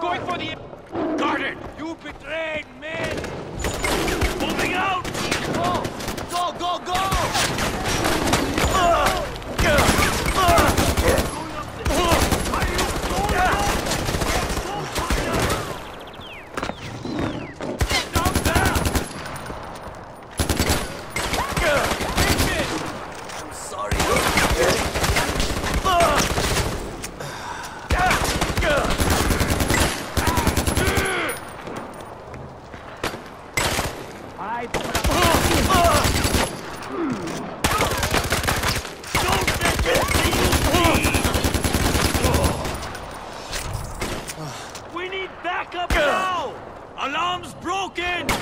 Going for the... Guard You betrayed men! Moving out! Go! Go, go, go! Alarm's broken!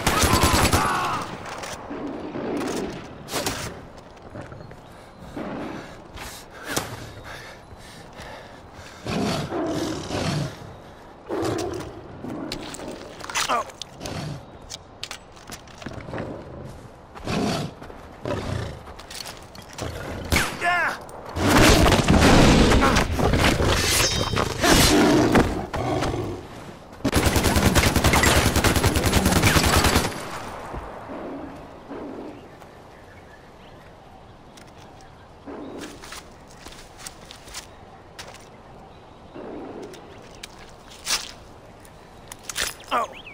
Oh.